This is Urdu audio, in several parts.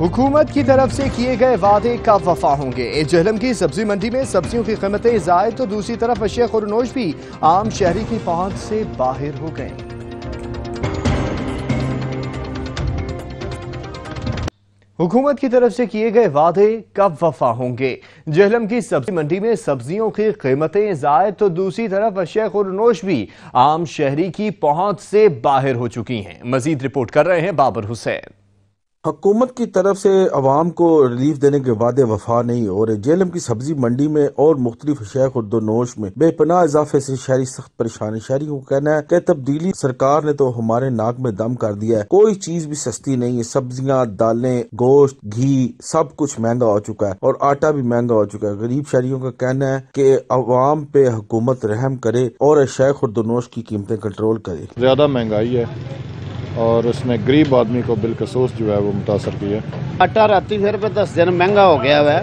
حکومت کی طرف سے کیے گئے وعدے کب وفا ہوں گے۔ جہلم کی سبزی منڈی میں سبزیوں کی قیمتیں زائد، تو دوسری طرف اشیاء خورنوش بھی عام شہری کی پہنچ سے باہر ہو گئے۔ حکومت کی طرف سے کیے گئے وعدے کب وفا ہوں گے۔ جہلم کی سبزی منڈی میں سبزیوں کی قیمتیں زائد، تو دوسری طرف اشیاء خورنوش بھی عام شہری کی پہنچ سے باہر ہو چکی ہیں۔ مزید رپورٹ کر رہے ہیں بابر حسین۔ حکومت کی طرف سے عوام کو ریلیف دینے کے وعدے وفا نہیں ہو رہے۔ جیلم کی سبزی منڈی میں اور مختلف شیخ اردو نوش میں بے پناہ اضافے سے شہری سخت پریشانی۔ شہری کو کہنا ہے کہ تبدیلی سرکار نے تو ہمارے ناک میں دم کر دیا ہے۔ کوئی چیز بھی سستی نہیں ہے۔ سبزیاں، دالیں، گوشت، گھی، سب کچھ مہنگا ہو چکا ہے اور آٹا بھی مہنگا ہو چکا ہے۔ غریب شہریوں کا کہنا ہے کہ عوام پہ حکومت رحم کرے اور شیخ اردو نوش کی قیمتیں کنٹرول کرے۔ زیادہ مہنگائی ہے۔ اور اس نے غریب آدمی کو بالخصوص جو ہے وہ متاثر کیا۔ آٹا راتی پھر پہ دس دن مہنگا ہو گیا ہے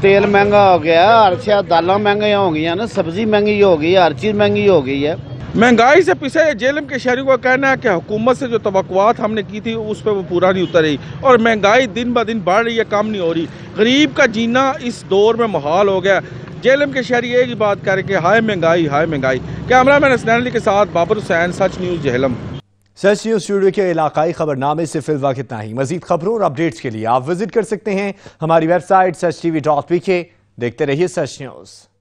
تیل مہنگا ہو گیا ہر شاید دالاں مہنگی ہو گئی ہیں نا سبزی مہنگی ہو گئی ہر چیز مہنگی ہو گئی ہے۔ مہنگائی سے پیچھے جیلم کے شہریوں کا کہنا ہے کہ حکومت سے جو توقعات ہم نے کی تھی اس پہ وہ پورا نہیں اتر رہی۔ اور مہنگائی دن بہ دن بڑھ رہی ہے کم نہیں ہو رہی۔ غریب کا جینا اس دور میں محال ہو گیا۔ جیلم کے شہری ایک ہی بات کریں کہ ہائے مہنگائی ہائے مہنگائی۔ کیمرہ مین اسنین علی کے ساتھ Babar Hussain Sach news Jhelum. Sach news studio کے علاقائی خبر نامے سے فی الوقت اتنا ہی۔ مزید خبروں اور اپڈیٹس کے لیے آپ وزٹ کر سکتے ہیں ہماری website Sach T V dot P K. دیکھتے رہیے سچ نیوز۔